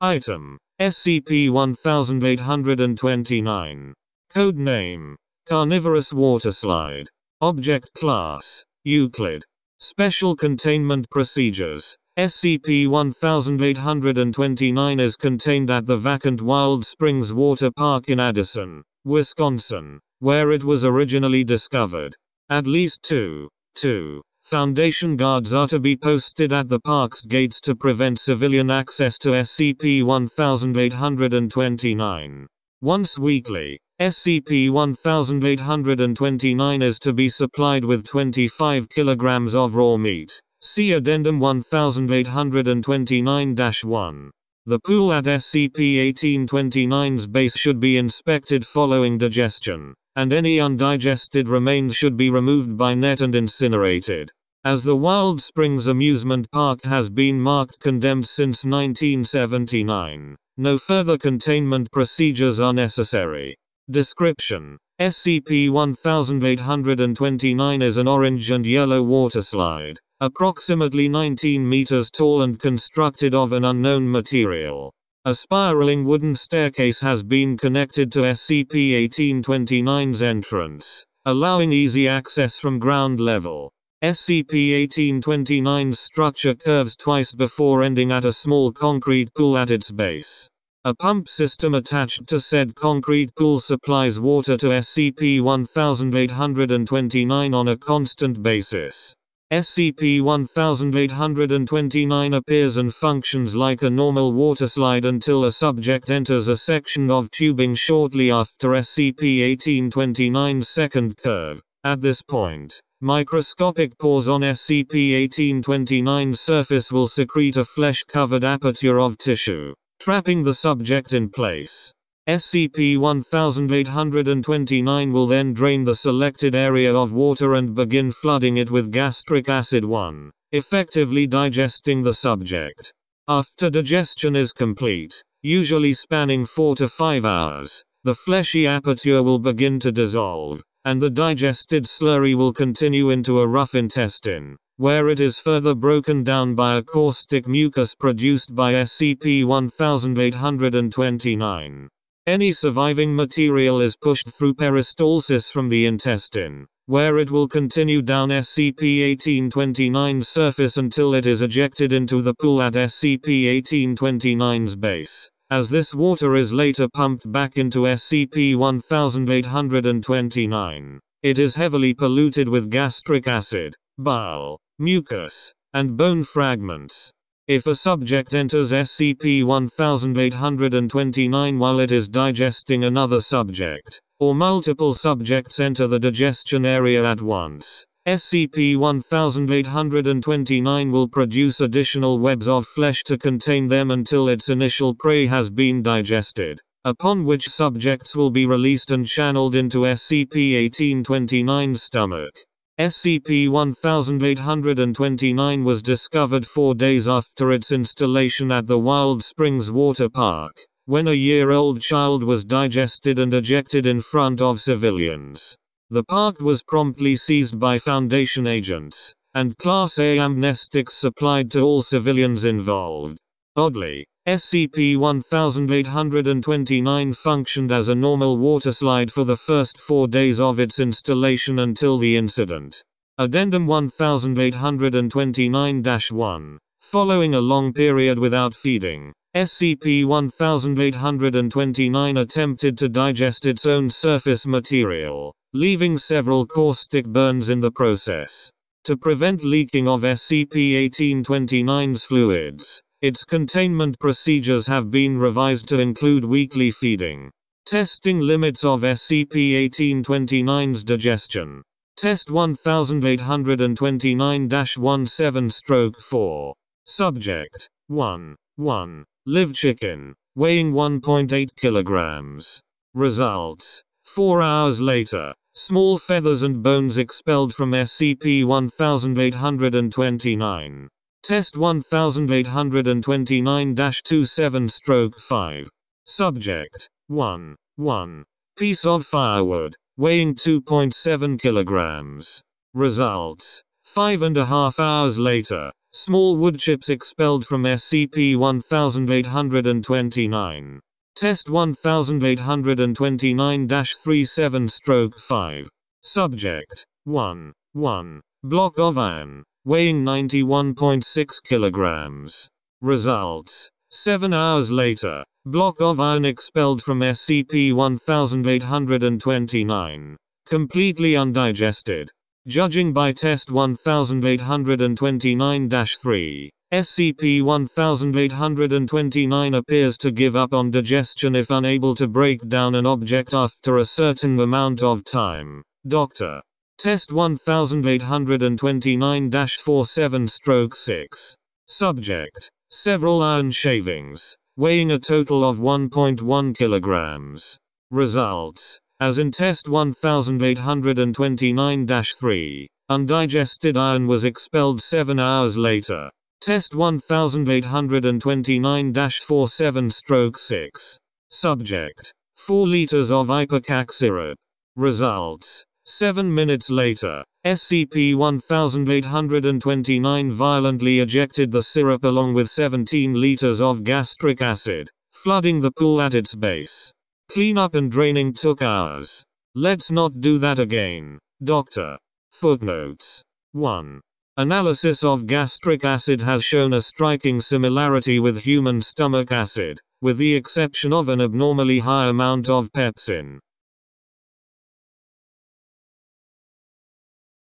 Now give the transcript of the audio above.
Item SCP-1829. Code name Carnivorous Water Slide. Object Class Euclid. Special Containment Procedures SCP-1829 is contained at the vacant Wild Springs Water Park in Addison, Wisconsin, where it was originally discovered. At least two, two Foundation guards are to be posted at the park's gates to prevent civilian access to SCP-1829. Once weekly, SCP-1829 is to be supplied with 25 kilograms of raw meat. See Addendum 1829-1. The pool at SCP-1829's base should be inspected following digestion, and any undigested remains should be removed by net and incinerated. As the Wild Springs Amusement Park has been marked condemned since 1979, no further containment procedures are necessary. Description SCP-1829 is an orange and yellow waterslide approximately 19 meters tall and constructed of an unknown material. A spiraling wooden staircase has been connected to SCP-1829's entrance, allowing easy access from ground level. SCP-1829's structure curves twice before ending at a small concrete pool at its base. A pump system attached to said concrete pool supplies water to SCP-1829 on a constant basis. SCP-1829 appears and functions like a normal water slide until a subject enters a section of tubing shortly after SCP-1829's second curve. At this point, microscopic pores on SCP-1829's surface will secrete a flesh-covered aperture of tissue, trapping the subject in place. SCP-1829 will then drain the selected area of water and begin flooding it with gastric acid 1, effectively digesting the subject. After digestion is complete, usually spanning 4 to 5 hours, the fleshy aperture will begin to dissolve, and the digested slurry will continue into a rough intestine, where it is further broken down by a caustic mucus produced by SCP-1829. Any surviving material is pushed through peristalsis from the intestine, where it will continue down SCP-1829's surface until it is ejected into the pool at SCP-1829's base. As this water is later pumped back into SCP-1829, it is heavily polluted with gastric acid, bile, mucus, and bone fragments. If a subject enters SCP-1829 while it is digesting another subject, or multiple subjects enter the digestion area at once, SCP-1829 will produce additional webs of flesh to contain them until its initial prey has been digested, upon which subjects will be released and channeled into SCP-1829's stomach. SCP-1829 was discovered four days after its installation at the Wild Springs Water Park, when a year-old child was digested and ejected in front of civilians. The park was promptly seized by Foundation agents, and Class A amnestics supplied to all civilians involved. Oddly, SCP-1829 functioned as a normal waterslide for the first four days of its installation until the incident. Addendum 1829-1. Following a long period without feeding, SCP-1829 attempted to digest its own surface material, leaving several caustic burns in the process. To prevent leaking of SCP-1829's fluids, its containment procedures have been revised to include weekly feeding. Testing limits of SCP-1829's digestion. Test 1829-17 stroke 4. Subject 1. 1. Live chicken, weighing 1.8 kilograms. Results 4 hours later, small feathers and bones expelled from SCP-1829. Test 1829-27 stroke 5. Subject 1. 1. Piece of firewood, weighing 2.7 kilograms. Results 5 and a half hours later, Small wood chips expelled from SCP 1829. Test 1829 37 5. Subject 1. 1. Block of iron, weighing 91.6 kilograms. Results 7 hours later, block of iron expelled from SCP 1829. Completely undigested. Judging by Test 1829 3, SCP 1829 appears to give up on digestion if unable to break down an object after a certain amount of time. Dr. Test 1829 47 stroke 6. Subject. Several iron shavings, weighing a total of 1.1 kilograms. Results as in test 1829 3, undigested iron was expelled 7 hours later. Test 1829 47 stroke 6. Subject 4 liters of ipecac syrup. Results 7 minutes later, SCP 1829 violently ejected the syrup along with 17 liters of gastric acid, flooding the pool at its base. Cleanup and draining took hours. Let's not do that again. Doctor. Footnotes. 1. Analysis of gastric acid has shown a striking similarity with human stomach acid, with the exception of an abnormally high amount of pepsin.